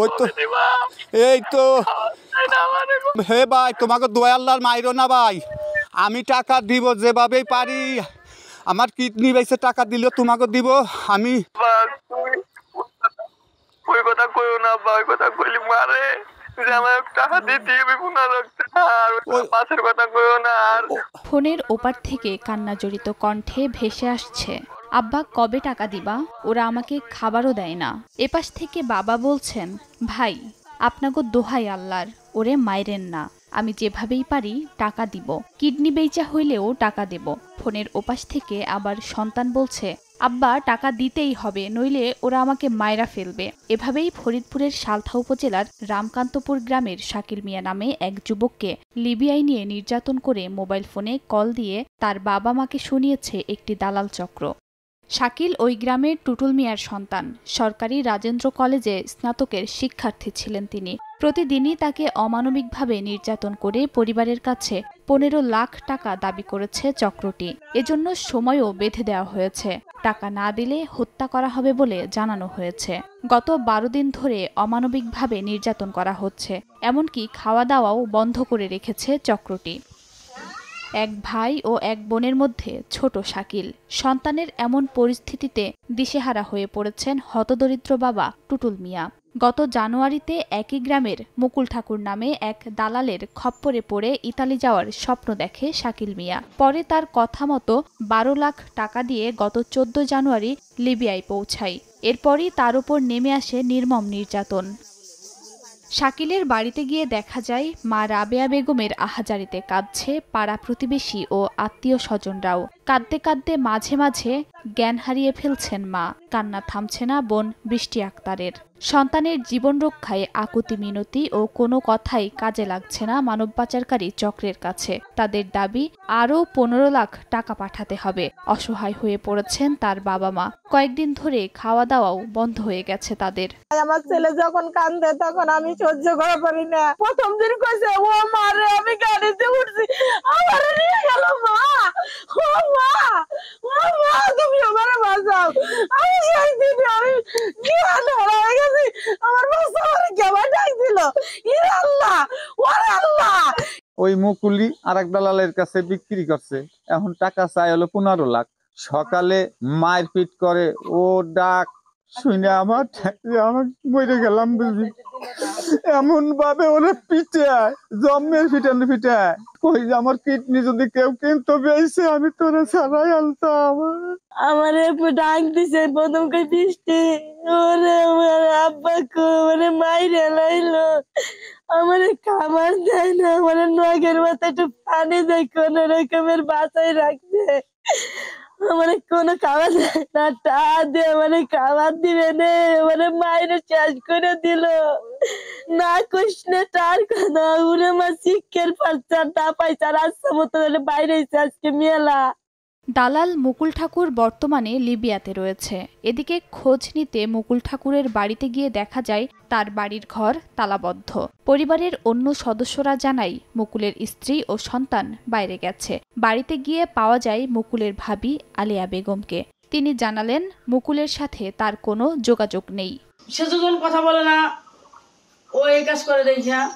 ওই তো এই তো। হে ভাই তোমাকে দোয়া আল্লাহর মাইরো না ভাই। আমি টাকা দিব যেভাবেই পারি। আমার কিডনি বেসে টাকা দিলেও তোমাকে দিব। আমি ওই কথা কইও না বা ওই কথা কইলি মারে। ফোনের ওপার থেকে কান্না জড়িত কণ্ঠে ভেসে আসছে। আব্বা, কবে টাকা দিবা? ওরা আমাকে খাবারও দেয় না। এপাশ থেকে বাবা বলছেন, ভাই আপনাকে দোহাই আল্লাহর, ওরে মাইরেন না। আমি যেভাবেই পারি টাকা দিব। কিডনি বেচা হইলেও টাকা দেব। ফোনের ওপাশ থেকে আবার সন্তান বলছে, আব্বা, টাকা দিতেই হবে, নইলে ওরা আমাকে মায়রা ফেলবে। এভাবেই ফরিদপুরের সালথা উপজেলার রামকান্তপুর গ্রামের শাকিল মিয়া নামে এক যুবককে লিবিয়ায় নিয়ে নির্যাতন করে মোবাইল ফোনে কল দিয়ে তার বাবা মাকে শুনিয়েছে একটি দালাল চক্র। শাকিল ওই গ্রামের টুটুল মিয়ার সন্তান। সরকারি রাজেন্দ্র কলেজে স্নাতকের শিক্ষার্থী ছিলেন তিনি। প্রতিদিনই তাকে অমানবিকভাবে নির্যাতন করে পরিবারের কাছে পনেরো লাখ টাকা দাবি করেছে চক্রটি। এজন্য সময়ও বেঁধে দেওয়া হয়েছে। টাকা না দিলে হত্যা করা হবে বলে জানানো হয়েছে। গত বারো দিন ধরে অমানবিকভাবে নির্যাতন করা হচ্ছে। এমনকি খাওয়া দাওয়াও বন্ধ করে রেখেছে চক্রটি। এক ভাই ও এক বোনের মধ্যে ছোট শাকিল। সন্তানের এমন পরিস্থিতিতে দিশেহারা হয়ে পড়েছেন হতদরিদ্র বাবা টুটুল মিয়া। গত জানুয়ারিতে একই গ্রামের মুকুল ঠাকুর নামে এক দালালের খপ্পরে পড়ে ইতালি যাওয়ার স্বপ্ন দেখে শাকিল মিয়া। পরে তার কথা মতো বারো লাখ টাকা দিয়ে গত চোদ্দ জানুয়ারি লিবিয়ায় পৌঁছায়। এরপরই তার উপর নেমে আসে নির্মম নির্যাতন। শাকিলের বাড়িতে গিয়ে দেখা যায়, মা রাবেয়া বেগমের আহাজারিতে কাঁদছে পাড়া প্রতিবেশী ও আত্মীয় স্বজনরাও। কাঁদতে কাঁদতে মাঝে মাঝে জ্ঞান হারিয়ে ফেলছেন মা। কান্না থামছে না বোন বৃষ্টি আক্তারের। সন্তানের জীবন রক্ষায় আকুতি, মিনতি ও কোনো কথাই কাজে লাগছে না মানব পাচারকারী চক্রের কাছে। তাদের দাবি, আরও পনেরো লাখ টাকা পাঠাতে হবে। অসহায় হয়ে পড়েছেন তার বাবা মা কয়েকদিন ধরে খাওয়া দাওয়াও বন্ধ হয়ে গেছে তাদের। আমার ছেলে যখন কান্দে তখন আমি সহ্য করা পারি না। প্রথম দিন কইছে, ও মারে আমি গাড়িতে উঠছি। আমার নিয়ে গেল মা। ও মা ও মা, তুমি আমার বাঁচাও। আমি সেই দিনে আমি জ্ঞান হারাই গেছি আমার বাচ্চা আমার কেমন ডাক দিল ইরে আল্লাহ ওরে আল্লাহ ওই মুকুলি আর এক দালালের কাছে বিক্রি করছে। এখন টাকা চাই হলো পনেরো লাখ। সকালে মায়ের পিট করে ও ডাক শুনে আমার আমার মরে গেলাম বুঝবি এমন ভাবে ওরা পিটায় কই যে আমার কিডনি যদি কেউ কিনতো বেশি আমি তোরা ছাড়াই আনতাম। আমারে ডাক দিছে প্রথম বৃষ্টি ওরে আমার মানে মাইরে লাইলো। আমারে খাবার দেয় না, আমার নগের মাথায় একটু পানি দেয়, কোন রকমের বাসায় রাখছে। আমারে কোনো খাবার দেয় না, টা দিয়ে মানে খাবার দিবে নে মানে মাইরে শেষ করে দিল। না কৃষ্ণে তার কথা। উড়ে মা, শিক্ষের পাচ্ছার টা পাইছার আসছে মতো বাইরে আজকে মেলা। দালাল মুকুল ঠাকুর বর্তমানে লিবিয়াতে রয়েছে। এদিকে খোঁজ নিতে মুকুল ঠাকুরের বাড়িতে গিয়ে দেখা যায়, তার বাড়ির ঘর তালাবদ্ধ। পরিবারের অন্য সদস্যরা জানায়, মুকুলের স্ত্রী ও সন্তান বাইরে গেছে। বাড়িতে গিয়ে পাওয়া যায় মুকুলের ভাবি আলিয়া বেগমকে। তিনি জানালেন, মুকুলের সাথে তার কোনো যোগাযোগ নেই। সে কথা বলে না। ও এই কাজ করে দেখা।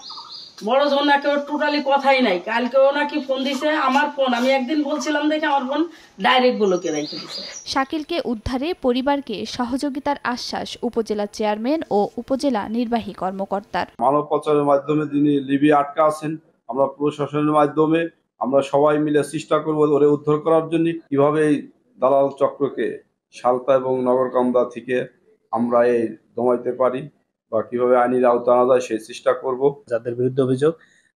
বড় জন একেবারে টোটালি কথাই নাই। কালকেও নাকি ফোন দিছে আমার ফোন আমি একদিন বলছিলাম দেখে আমার ফোন ডাইরেক্ট গুলোকে রেখে দিছে। শাকিলকে উদ্ধারে পরিবারকে সহযোগিতার আশ্বাস উপজেলা চেয়ারম্যান ও উপজেলা নির্বাহী কর্মকর্তার। মানব পাচারের মাধ্যমে যিনি লিবি আটকা আছেন আমরা প্রশাসনের মাধ্যমে আমরা সবাই মিলে চেষ্টা করব ওরে উদ্ধার করার জন্য। কীভাবে এই দালাল চক্রকে সালতা এবং নগরকান্দা থেকে আমরা এই দমাইতে পারি? বা কীভাবে আইনের আওতা আনা যায় সেই চেষ্টা করব। যাদের বিরুদ্ধে অভিযোগ,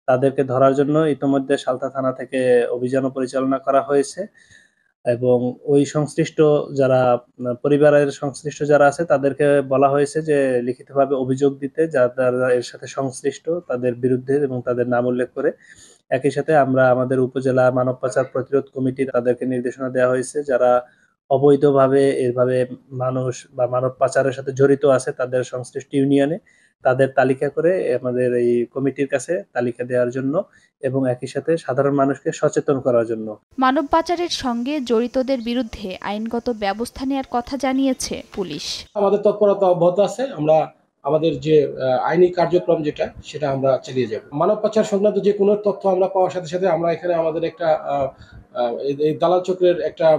তাদেরকে ধরার জন্য ইতিমধ্যে সালতা থানা থেকে অভিযানও পরিচালনা করা হয়েছে এবং ওই সংশ্লিষ্ট যারা, পরিবারের সংশ্লিষ্ট যারা আছে, তাদেরকে বলা হয়েছে যে লিখিতভাবে অভিযোগ দিতে যারা এর সাথে সংশ্লিষ্ট, তাদের বিরুদ্ধে এবং তাদের নাম উল্লেখ করে একই সাথে আমরা আমাদের উপজেলা মানব পাচার প্রতিরোধ কমিটি তাদেরকে নির্দেশনা দেওয়া হয়েছে যারা অবৈধভাবে এভাবে মানুষ বা মানব পাচারের সাথে জড়িত আছে তাদের সংশ্লিষ্ট ইউনিয়নে তাদের তালিকা করে আমাদের এই কমিটির কাছে তালিকা দেওয়ার জন্য এবং একই সাথে সাধারণ মানুষকে সচেতন করার জন্য। মানব পাচারের সঙ্গে জড়িতদের বিরুদ্ধে আইনগত ব্যবস্থা নেওয়ার কথা জানিয়েছে পুলিশ। আমাদের তৎপরতা অব্যাহত আছে আমরা আমাদের যে আইনি কার্যক্রম যেটা সেটা আমরা চালিয়ে যাব। মানব পাচার সংক্রান্ত যে কোনো তথ্য আমরা পাওয়ার সাথে সাথে আমরা এখানে আমাদের একটা এই- দালাল চক্রের একটা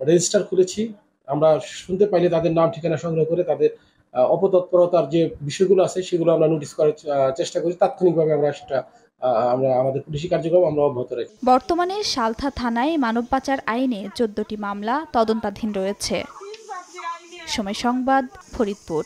রেজিস্টার খুলেছি। আমরা শুনতে পাইলে তাদের নাম, ঠিকানা সংগ্রহ করে তাদের অপতৎপরতার যে বিষয়গুলো আছে, সেগুলো আমরা নোটিশ করার চেষ্টা করি। তাৎক্ষণিকভাবে আমরা সেটা আমরা আমাদের পুলিশি কার্যক্রম আমরা অব্যাহত রাখি। বর্তমানে সালথা থানায় মানব পাচার আইনে চোদ্দটি মামলা তদন্তাধীন রয়েছে। সময় সংবাদ, ফরিদপুর।